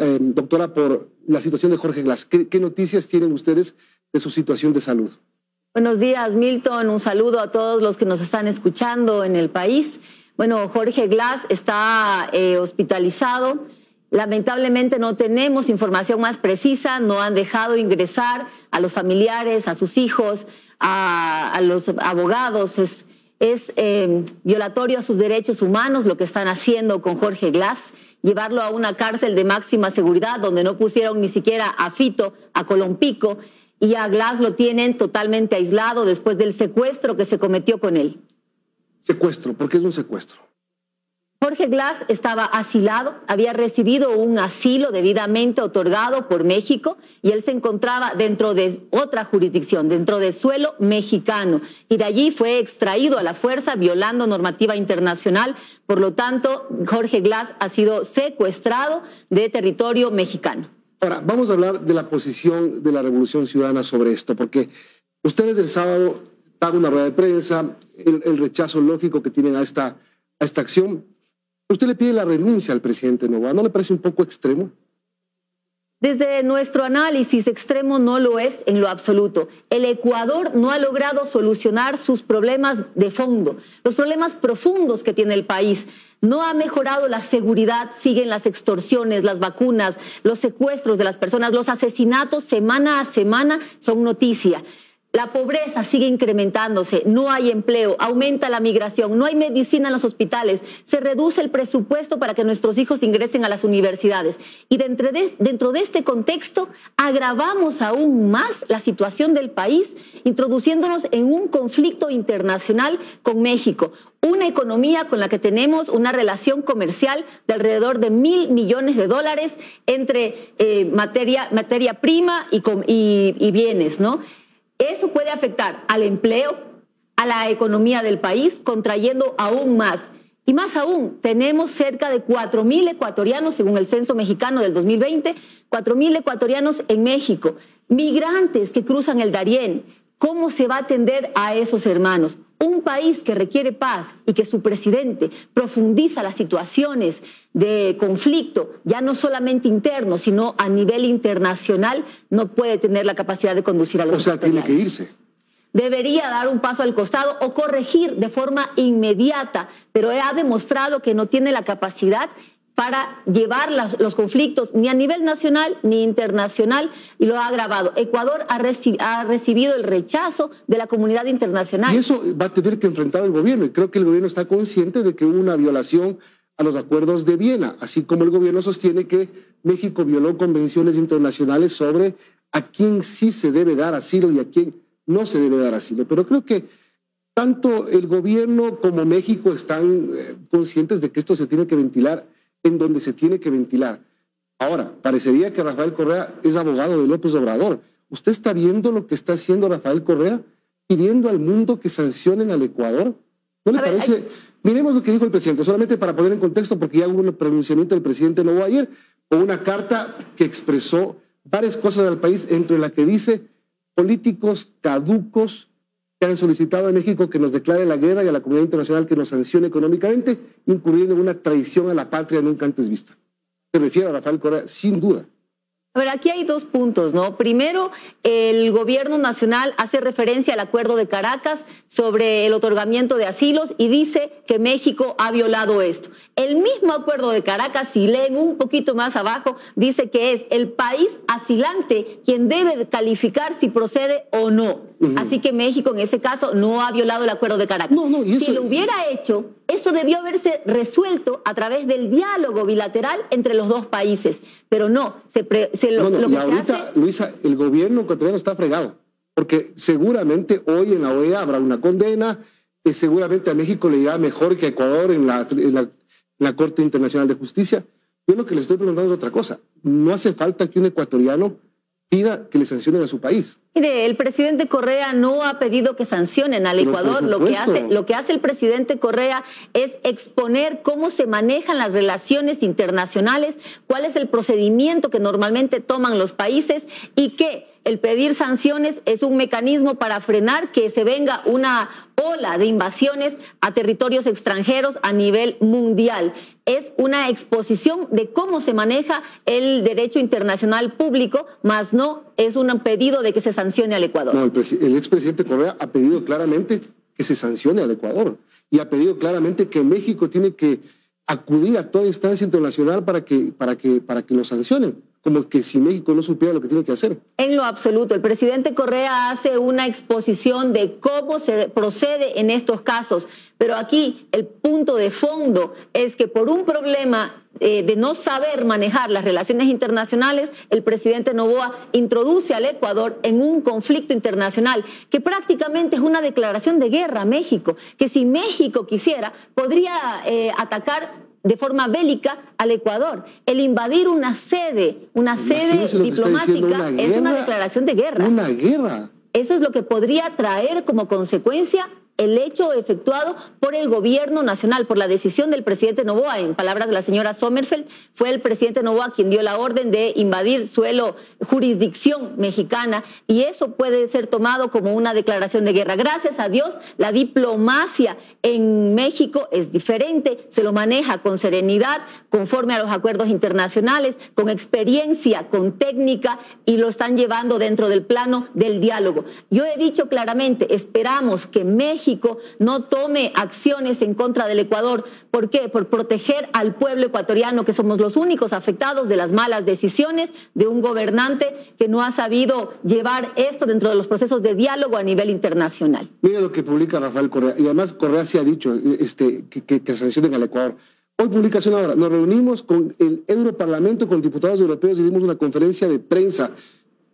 eh, doctora, por la situación de Jorge Glass. ¿Qué, noticias tienen ustedes de su situación de salud? Buenos días, Milton. Un saludo a todos los que nos están escuchando en el país. Bueno, Jorge Glass está eh, hospitalizado. Lamentablemente no tenemos información más precisa, no han dejado ingresar a los familiares, a sus hijos, a, los abogados. Es eh, violatorio a sus derechos humanos lo que están haciendo con Jorge Glass llevarlo a una cárcel de máxima seguridad donde no pusieron ni siquiera a Fito, a Colompico y a Glass lo tienen totalmente aislado después del secuestro que se cometió con él. Secuestro, ¿por qué es un secuestro? Jorge Glass estaba asilado, había recibido un asilo debidamente otorgado por México y él se encontraba dentro de otra jurisdicción, dentro del suelo mexicano. Y de allí fue extraído a la fuerza violando normativa internacional. Por lo tanto, Jorge Glass ha sido secuestrado de territorio mexicano. Ahora, vamos a hablar de la posición de la Revolución Ciudadana sobre esto, porque ustedes el sábado dan una rueda de prensa, el, rechazo lógico que tienen a esta, a esta acción Usted le pide la renuncia al presidente Novoa. ¿No le parece un poco extremo? Desde nuestro análisis, extremo no lo es en lo absoluto. El Ecuador no ha logrado solucionar sus problemas de fondo, los problemas profundos que tiene el país. No ha mejorado la seguridad, siguen las extorsiones, las vacunas, los secuestros de las personas, los asesinatos semana a semana son noticia. La pobreza sigue incrementándose, no hay empleo, aumenta la migración, no hay medicina en los hospitales, se reduce el presupuesto para que nuestros hijos ingresen a las universidades. Y dentro de, dentro de este contexto, agravamos aún más la situación del país, introduciéndonos en un conflicto internacional con México, una economía con la que tenemos una relación comercial de alrededor de mil millones de dólares entre eh, materia, materia prima y, bienes, ¿no? Eso puede afectar al empleo, a la economía del país, contrayendo aún más. Y más aún, tenemos cerca de 4.000 ecuatorianos, según el censo mexicano del 2020, 4.000 ecuatorianos en México, migrantes que cruzan el Darién. ¿Cómo se va a atender a esos hermanos? Un país que requiere paz y que su presidente profundiza las situaciones de conflicto, ya no solamente interno, sino a nivel internacional, no puede tener la capacidad de conducir a los O sea, tiene que irse. Debería dar un paso al costado o corregir de forma inmediata, pero ha demostrado que no tiene la capacidad para llevar los conflictos ni a nivel nacional ni internacional y lo ha agravado. Ecuador ha, ha, recibido el rechazo de la comunidad internacional. Y eso va a tener que enfrentar el gobierno y creo que el gobierno está consciente de que hubo una violación a los acuerdos de Viena, así como el gobierno sostiene que México violó convenciones internacionales sobre a quién sí se debe dar asilo y a quién no se debe dar asilo. Pero creo que tanto el gobierno como México están eh, conscientes de que esto se tiene que ventilar en donde se tiene que ventilar. Ahora, parecería que Rafael Correa es abogado de López Obrador. ¿Usted está viendo lo que está haciendo Rafael Correa pidiendo al mundo que sancionen al Ecuador? ¿No le parece? Miremos lo que dijo el presidente, solamente para poner en contexto, porque ya hubo un pronunciamiento del presidente Novo ayer, con una carta que expresó varias cosas al país, entre la que dice políticos caducos que han solicitado a México que nos declare la guerra y a la comunidad internacional que nos sancione económicamente, incurriendo en una traición a la patria nunca antes vista. Se refiere a Rafael Correa, sin duda. A ver, aquí hay dos puntos, ¿no? Primero, el gobierno nacional hace referencia al acuerdo de Caracas sobre el otorgamiento de asilos y dice que México ha violado esto. El mismo acuerdo de Caracas, si leen un poquito más abajo, dice que es el país asilante quien debe calificar si procede o no. Así que México en ese caso no ha violado el acuerdo de Caracas. No, no, Si lo hubiera hecho, esto debió haberse resuelto a través del diálogo bilateral entre los dos países, pero no, se, lo, que ahorita, se hace... Luisa, el gobierno ecuatoriano está fregado, porque seguramente hoy en la OEA habrá una condena, que seguramente a México le irá mejor que a Ecuador en la, en la Corte Internacional de Justicia. Yo lo que le estoy preguntando es otra cosa. No hace falta que un ecuatoriano pida que le sancionen a su país. Mire, el presidente Correa no ha pedido que sancionen al Ecuador. Lo que, hace, lo que hace el presidente Correa es exponer cómo se manejan las relaciones internacionales, cuál es el procedimiento que normalmente toman los países y que el pedir sanciones es un mecanismo para frenar que se venga una ola de invasiones a territorios extranjeros a nivel mundial. Es una exposición de cómo se maneja el derecho internacional público, más no es un pedido de que se sancione al Ecuador. No, el, expresidente Correa ha pedido claramente que se sancione al Ecuador y ha pedido claramente que México tiene que acudir a toda instancia internacional para que, para que, para que lo sancionen como que si México no supiera lo que tiene que hacer. En lo absoluto, el presidente Correa hace una exposición de cómo se procede en estos casos, pero aquí el punto de fondo es que por un problema eh, de no saber manejar las relaciones internacionales, el presidente Novoa introduce al Ecuador en un conflicto internacional que prácticamente es una declaración de guerra a México, que si México quisiera podría eh, atacar de forma bélica al Ecuador. El invadir una sede, una sede diplomática, es una declaración de guerra. Una guerra. Eso es lo que podría traer como consecuencia el hecho efectuado por el gobierno nacional, por la decisión del presidente Novoa. En palabras de la señora Sommerfeld, fue el presidente Novoa quien dio la orden de invadir suelo, jurisdicción mexicana, y eso puede ser tomado como una declaración de guerra. Gracias a Dios, la diplomacia en México es diferente, se lo maneja con serenidad, conforme a los acuerdos internacionales, con experiencia, con técnica, y lo están llevando dentro del plano del diálogo. Yo he dicho claramente, esperamos que México no tome acciones en contra del Ecuador. ¿Por qué? Por proteger al pueblo ecuatoriano, que somos los únicos afectados de las malas decisiones de un gobernante que no ha sabido llevar esto dentro de los procesos de diálogo a nivel internacional. Mira lo que publica Rafael Correa. Y además Correa se ha dicho este, que, que, sancionen al Ecuador. Hoy publicación ahora, nos reunimos con el Europarlamento, con diputados europeos y dimos una conferencia de prensa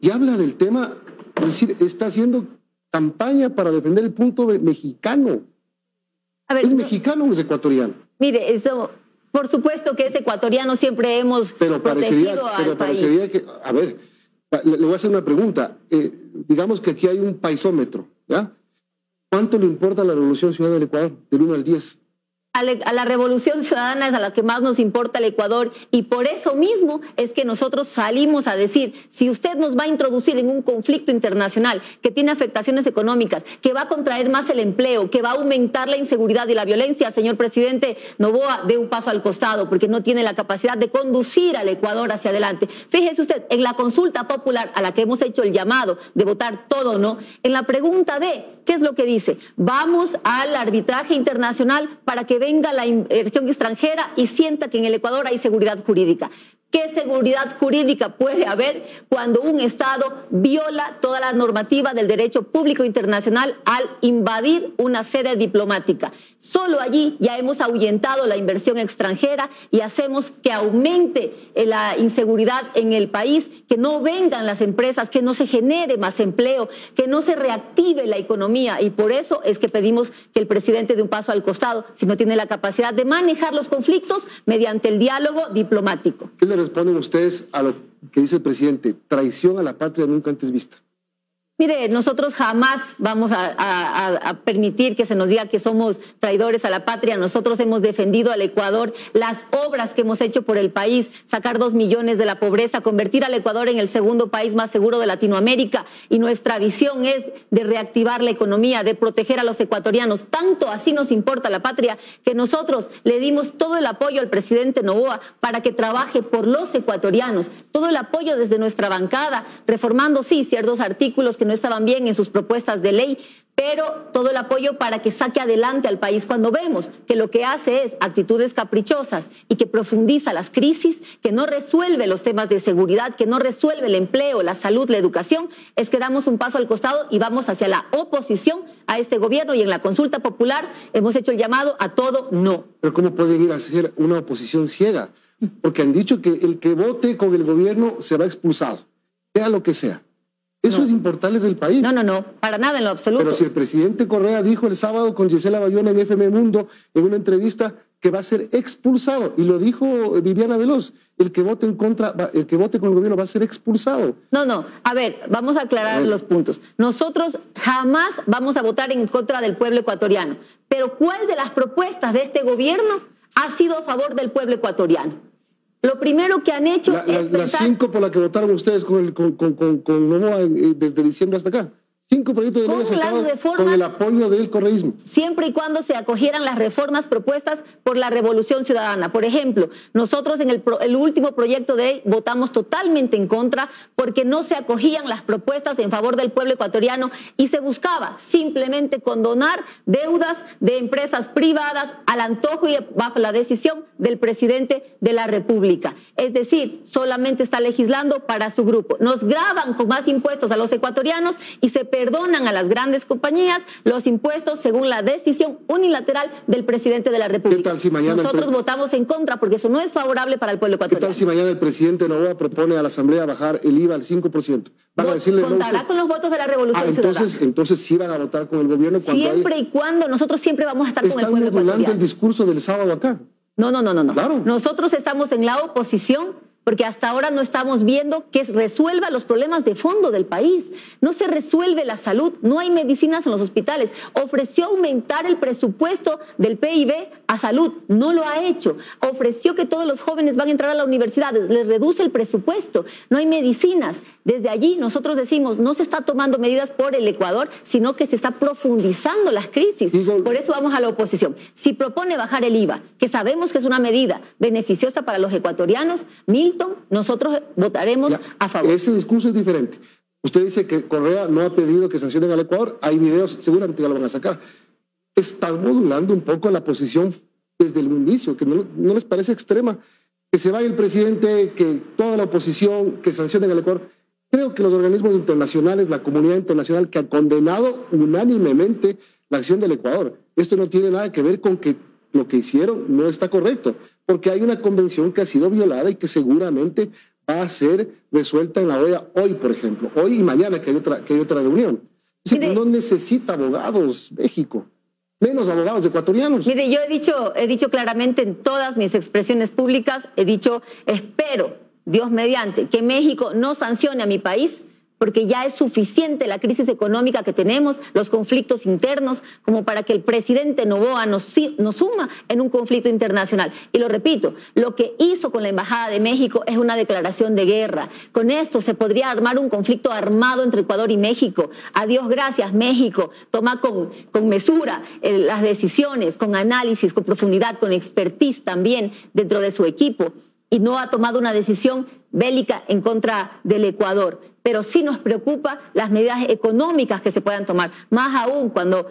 y habla del tema, es decir, está haciendo campaña para defender el punto mexicano. ¿Es mexicano o es ecuatoriano? Mire, eso, por supuesto que es ecuatoriano, siempre hemos pero parecería, pero parecería que, a ver, le, voy a hacer una pregunta. Eh, digamos que aquí hay un paisómetro, ¿ya? ¿Cuánto le importa la Revolución Ciudadana del Ecuador, del 1 al 10? A, la revolución ciudadana es a la que más nos importa el Ecuador y por eso mismo es que nosotros salimos a decir, si usted nos va a introducir en un conflicto internacional que tiene afectaciones económicas, que va a contraer más el empleo, que va a aumentar la inseguridad y la violencia, señor presidente Novoa, dé un paso al costado porque no tiene la capacidad de conducir al Ecuador hacia adelante. Fíjese usted, en la consulta popular a la que hemos hecho el llamado de votar todo o no, en la pregunta de, ¿qué es lo que dice? Vamos al arbitraje internacional para que venga la inversión extranjera y sienta que en el Ecuador hay seguridad jurídica. ¿Qué seguridad jurídica puede haber cuando un Estado viola toda la normativa del derecho público internacional al invadir una sede diplomática? Solo allí ya hemos ahuyentado la inversión extranjera y hacemos que aumente la inseguridad en el país, que no vengan las empresas, que no se genere más empleo, que no se reactive la economía. Y por eso es que pedimos que el presidente dé un paso al costado, si no tiene la capacidad de manejar los conflictos mediante el diálogo diplomático responden ustedes a lo que dice el presidente? Traición a la patria nunca antes vista. Mire, nosotros jamás vamos a, permitir que se nos diga que somos traidores a la patria. Nosotros hemos defendido al Ecuador, las obras que hemos hecho por el país, sacar dos millones de la pobreza, convertir al Ecuador en el segundo país más seguro de Latinoamérica. Y nuestra visión es de reactivar la economía, de proteger a los ecuatorianos. Tanto así nos importa la patria que nosotros le dimos todo el apoyo al presidente Novoa para que trabaje por los ecuatorianos. Todo el apoyo desde nuestra bancada, reformando, sí, ciertos artículos que no estaban bien en sus propuestas de ley, pero todo el apoyo para que saque adelante al país cuando vemos que lo que hace es actitudes caprichosas y que profundiza las crisis, que no resuelve los temas de seguridad, que no resuelve el empleo, la salud, la educación, es que damos un paso al costado y vamos hacia la oposición a este gobierno y en la consulta popular hemos hecho el llamado a todo no. Pero ¿cómo pueden ir a hacer una oposición ciega? Porque han dicho que el que vote con el gobierno será expulsado, sea lo que sea. Eso es importarles del país. No, no, no, para nada en lo absoluto. Pero si el presidente Correa dijo el sábado con Gisela Bayona en FM Mundo, en una entrevista, que va a ser expulsado, y lo dijo Viviana Veloz, el que vote en contra, el que vote con el gobierno va a ser expulsado. No, no, a ver, vamos a aclarar los puntos. Nosotros jamás vamos a votar en contra del pueblo ecuatoriano, pero ¿cuál de las propuestas de este gobierno ha sido a favor del pueblo ecuatoriano? Lo primero que han hecho es. Las cinco por las que votaron ustedes con, el, con, con, con, con Novoa eh, desde diciembre hasta acá. Cinco proyectos de ley sacados con el apoyo del correísmo. Siempre y cuando se acogieran las reformas propuestas por la Revolución Ciudadana. Por ejemplo, nosotros en el, el, último proyecto de ley votamos totalmente en contra porque no se acogían las propuestas en favor del pueblo ecuatoriano y se buscaba simplemente condonar deudas de empresas privadas al antojo y bajo la decisión del presidente de la República. Es decir, solamente está legislando para su grupo. Nos graban con más impuestos a los ecuatorianos y se perdonan a las grandes compañías los impuestos según la decisión unilateral del presidente de la República. Nosotros votamos en contra porque eso no es favorable para el pueblo ecuatoriano. ¿Qué tal si mañana el presidente Novoa propone a la Asamblea bajar el IVA al 5%? Van a decirle Contará con los votos de la Revolución ah, entonces, Entonces sí van a votar con el gobierno cuando Siempre y cuando nosotros siempre vamos a estar con el pueblo ecuatoriano. Están el discurso del sábado acá. No, no, no, no. no. Claro. Nosotros estamos en la oposición porque hasta ahora no estamos viendo que resuelva los problemas de fondo del país. No se resuelve la salud, no hay medicinas en los hospitales. Ofreció aumentar el presupuesto del PIB a salud, no lo ha hecho. Ofreció que todos los jóvenes van a entrar a la universidad, les reduce el presupuesto, no hay medicinas. Desde allí nosotros decimos, no se está tomando medidas por el Ecuador, sino que se está profundizando las crisis. Por eso vamos a la oposición. Si propone bajar el IVA, que sabemos que es una medida beneficiosa para los ecuatorianos, Milton, nosotros votaremos a favor. Ese discurso es diferente. Usted dice que Correa no ha pedido que sancionen al Ecuador. Hay videos, seguramente ya lo van a sacar. Están modulando un poco la posición desde el inicio, que no, no les parece extrema. Que se vaya el presidente, que toda la oposición, que sancionen al Ecuador. Creo que los organismos internacionales, la comunidad internacional que ha condenado unánimemente la acción del Ecuador. Esto no tiene nada que ver con que lo que hicieron no está correcto, porque hay una convención que ha sido violada y que seguramente va a ser resuelta en la OEA hoy, por ejemplo, hoy y mañana que hay otra, que hay otra reunión. no necesita abogados México, menos abogados ecuatorianos. Mire, yo he dicho, he dicho claramente en todas mis expresiones públicas, he dicho, espero Dios mediante, que México no sancione a mi país, porque ya es suficiente la crisis económica que tenemos, los conflictos internos, como para que el presidente Novoa nos, nos, suma en un conflicto internacional. Y lo repito, lo que hizo con la Embajada de México es una declaración de guerra. Con esto se podría armar un conflicto armado entre Ecuador y México. A Dios gracias, México toma con, con mesura eh, las decisiones, con análisis, con profundidad, con expertise también dentro de su equipo y no ha tomado una decisión bélica en contra del Ecuador. Pero sí nos preocupa las medidas económicas que se puedan tomar, más aún cuando